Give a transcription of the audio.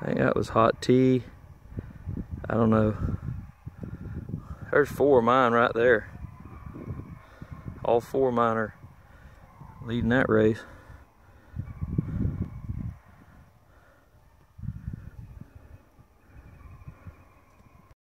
I think that was hot tea. I don't know. There's four of mine right there. All four of mine are leading that race.